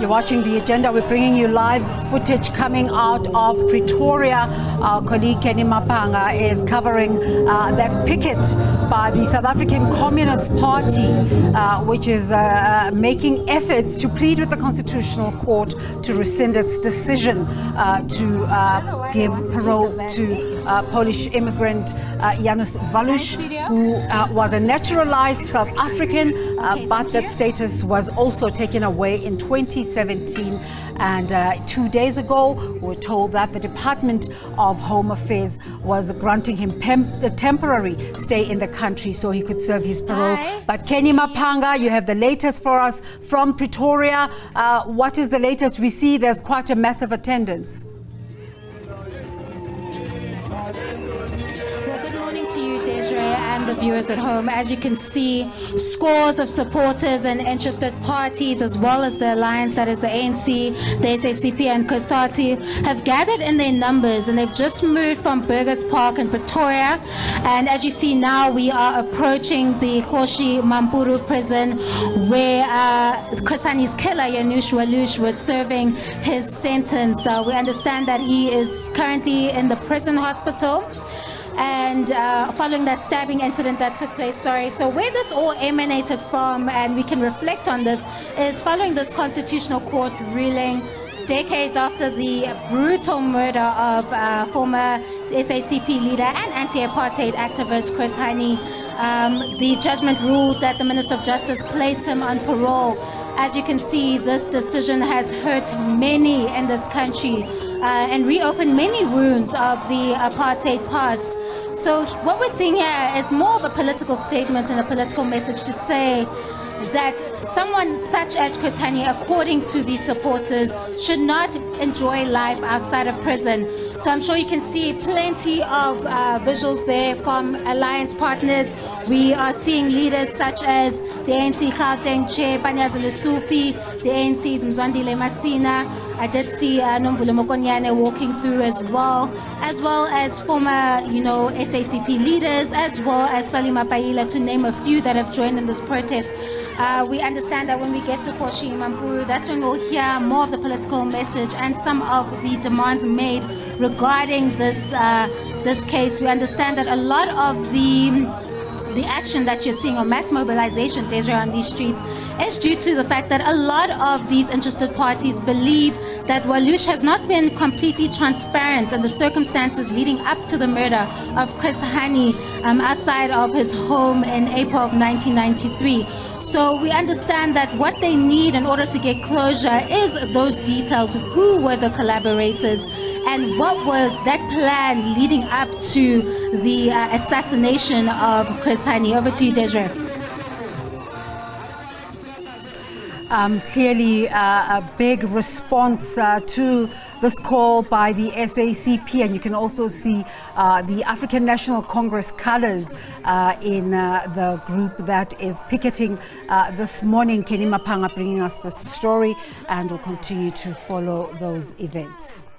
You're watching the agenda. We're bringing you live footage coming out of Pretoria. Our colleague Canny Maphanga is covering uh, that picket by the South African Communist Party, uh, which is uh, making efforts to plead with the Constitutional Court to rescind its decision uh, to uh, give parole to uh, Polish immigrant uh, Janusz Walus, who uh, was a naturalized South African, uh, but that status was also taken away in 2017. And uh, two days ago, we were told that the Department of Home Affairs was granting him a temporary stay in the country so he could serve his parole. Hi. But Canny Maphanga, you have the latest for us from Pretoria. Uh, what is the latest? We see there's quite a massive attendance. Adendo, and the viewers at home. As you can see, scores of supporters and interested parties, as well as the alliance that is the ANC, the SACP, and COSATU, have gathered in their numbers and they've just moved from Burgers Park in Pretoria. And as you see now, we are approaching the Kgoshi Mampuru prison where uh, Chris Hani's killer, Janusz Walus, was serving his sentence. Uh, we understand that he is currently in the prison hospital and uh, following that stabbing incident that took place, sorry. So where this all emanated from, and we can reflect on this, is following this constitutional court ruling decades after the brutal murder of uh, former SACP leader and anti-apartheid activist Chris Hani. Um, the judgment ruled that the Minister of Justice placed him on parole. As you can see, this decision has hurt many in this country and reopened many wounds of the apartheid past. So what we're seeing here is more of a political statement and a political message to say that someone such as Chris Hani, according to these supporters, should not enjoy life outside of prison. So I'm sure you can see plenty of uh, visuals there from alliance partners. We are seeing leaders such as the ANC Gauteng Chair, Panyaza Lesufi, the ANC's Mzwandile Masina, I did see uh, Mokonyane walking through as well, as well as former, you know, SACP leaders, as well as Solly Mapaila, to name a few that have joined in this protest. Uh, we understand that when we get to Kgoshi Mampuru, that's when we'll hear more of the political message and some of the demands made regarding this uh, this case. We understand that a lot of the the action that you're seeing, or mass mobilization, Desiree, on these streets, is due to the fact that a lot of these interested parties believe that Walus has not been completely transparent in the circumstances leading up to the murder of Chris Hani um, outside of his home in April of 1993. So we understand that what they need in order to get closure is those details. Who were the collaborators? And what was that plan leading up to the uh, assassination of Chris Hani? Over to you, Desiree. Um, clearly uh, a big response uh, to this call by the SACP, and you can also see uh, the African National Congress colors uh, in uh, the group that is picketing this morning. Canny Maphanga bringing us the story, and we'll continue to follow those events.